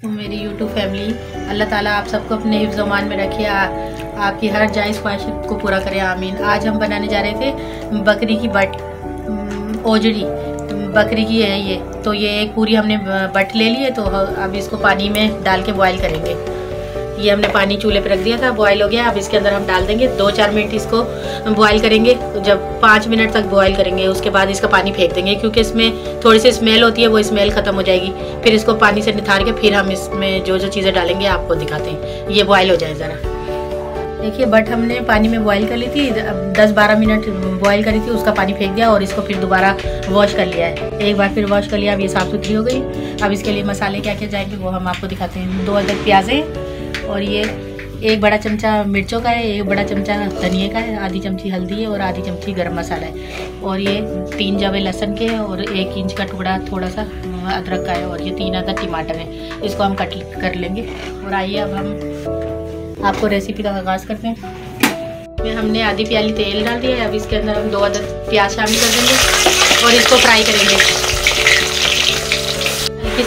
तो मेरी YouTube family अल्लाह ताला आप सबको अपने हिफ्जमान में रखे आपकी हर जायज़ ख्वाहिश को पूरा करे, आमीन। आज हम बनाने जा रहे थे बकरी की बट ओजड़ी। बकरी की है ये। तो ये एक पूरी हमने बट ले ली है तो अब इसको पानी में डाल के बॉयल करेंगे। ये हमने पानी चूल्हे पर रख दिया था बॉयल हो गया। अब इसके अंदर हम डाल देंगे दो चार मिनट इसको बॉयल करेंगे। जब पाँच मिनट तक बॉयल करेंगे, उसके बाद इसका पानी फेंक देंगे, क्योंकि इसमें थोड़ी सी स्मेल होती है, वो स्मेल ख़त्म हो जाएगी। फिर इसको पानी से निथार के फिर हम इसमें जो जो चीज़ें डालेंगे, आपको दिखाते हैं। ये बॉयल हो जाए ज़रा। देखिए बट हमने पानी में बॉईल कर ली थी, अब 10-12 मिनट बॉईल करी थी, उसका पानी फेंक दिया और इसको फिर दोबारा वॉश कर लिया है। एक बार फिर वॉश कर लिया, अब ये साफ़ सुथरी हो गई। अब इसके लिए मसाले क्या क्या जाएँगे, वो हम आपको दिखाते हैं। दो अदरक प्याज और ये एक बड़ा चमचा मिर्चों का है, एक बड़ा चमचा धनिए का है, आधी चमची हल्दी है और आधी चमची गरम मसाला है। और ये तीन जवे लहसन के हैं और एक इंच का टुकड़ा थोड़ा सा अदरक का है और ये तीन अदर टमाटर है। इसको हम कट कर लेंगे। और आइए अब हम आपको रेसिपी का आगाज़ करते हैं। हमने आधी प्याली तेल डाल दिया है। अब इसके अंदर हम दो अदर प्याज शामिल कर देंगे और इसको फ्राई करेंगे।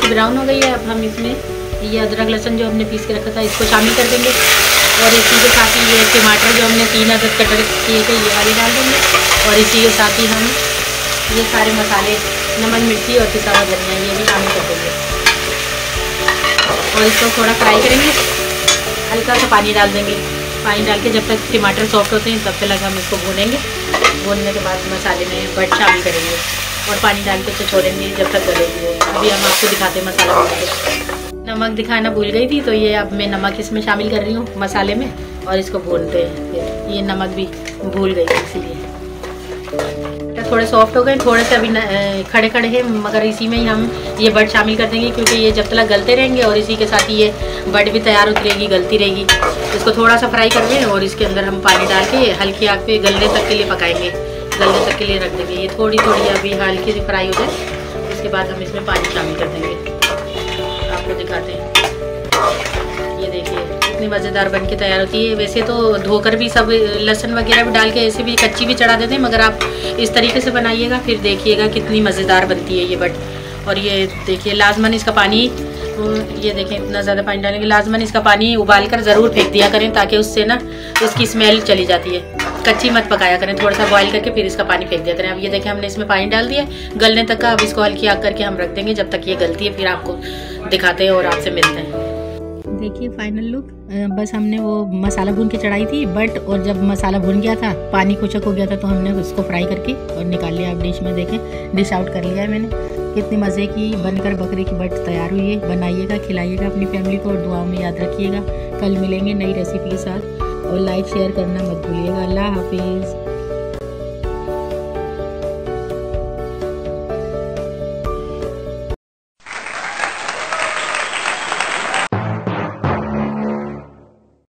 ब्राउन हो गई है? अब हम इसमें ये अदरक लहसन जो हमने पीस के रखा था, इसको शामिल कर देंगे। और इसी के साथ ही ये टमाटर जो हमने तीन अदरक कटर किए थे, ये वाले डाल देंगे। और इसी के साथ ही हम ये सारे मसाले, नमक, मिर्ची और पिसा हुआ धनिया, ये भी शामिल कर देंगे। और इसको थोड़ा फ्राई करेंगे। हल्का सा पानी डाल देंगे। पानी डाल के जब तक टमाटर सॉफ्ट होते हैं, तब तक हम इसको भूनेंगे। भूनने के बाद मसाले में बट शामिल करेंगे। और पानी डाल के छोड़ेंगे जब तक गलेगी अभी हम आपको दिखाते हैं मसाला बनाते नमक दिखाना भूल गई थी तो ये अब मैं नमक इसमें शामिल कर रही हूँ, मसाले में, और इसको भूनते हैं। फिर ये नमक भी भूल गई इसलिए। थोड़े सॉफ्ट हो गए, थोड़े से अभी खड़े खड़े हैं, मगर इसी में ही हम ये बड शामिल कर देंगे, क्योंकि ये जब तक गलते रहेंगे, और इसी के साथ ही ये बड भी तैयार होती रहेगी गलती रहेगी। इसको थोड़ा सा फ्राई कर दें और इसके अंदर हम पानी डाल के हल्की आग पे गलने तक के लिए पकाएँगे। गलने तक के लिए रख देंगे। ये थोड़ी थोड़ी अभी हल्की सी फ्राई हो जाए, उसके बाद हम इसमें पानी शामिल कर देंगे। आपको दिखाते हैं। ये देखिए, कितनी मज़ेदार बन के तैयार होती है। वैसे तो धोकर भी सब, लहसन वगैरह भी डाल के ऐसे भी कच्ची भी चढ़ा देते हैं, मगर आप इस तरीके से बनाइएगा, फिर देखिएगा कितनी मज़ेदार बनती है ये बट। और ये देखिए, लाजमन इसका पानी ये देखें इतना ज़्यादा पानी डालेंगे। लाजमन इसका पानी उबाल कर ज़रूर फेंक दिया करें, ताकि उससे ना इसकी स्मेल चली जाती है। कच्ची मत पकाया करें थोड़ा सा बॉईल करके फिर इसका पानी फेंक दिया करें। अब ये देखें हमने इसमें पानी डाल दिया। गलने तक का अब इसको हल्की आग करके हम रख देंगे, जब तक ये गलती है, फिर आपको दिखाते हैं और आपसे मिलते हैं। देखिए फाइनल लुक बस हमने वो मसाला भून के चढ़ाई थी बट और जब मसाला भून गया था, पानी कुचक हो गया था तो हमने उसको फ्राई करके और निकाल लिया। अब डिश में देखें डिश आउट कर लिया है मैंने। कितनी मज़े की बनकर बकरी की बट तैयार हुई है। बनाइएगा, खिलाइएगा अपनी फैमिली को और दुआओं में याद रखिएगा। कल मिलेंगे नई रेसिपी के साथ। और लाइक शेयर करना मत भूलिएगा। अल्लाह हाफिज़।